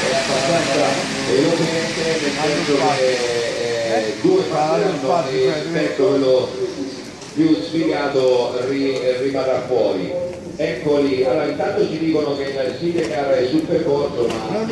è abbastanza eloquente nel senso che due parole non rispetto quello più sfigato ri, rimarrà fuori eccoli allora intanto ci dicono che il Sidecar è sul percorso ma